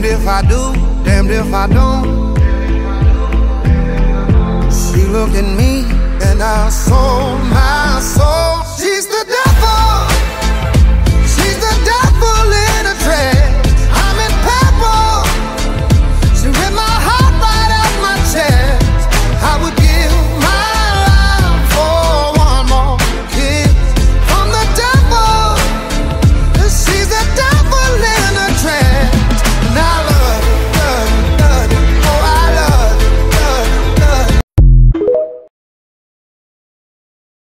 Damned if I do, damned if I don't. She looked at me and I saw.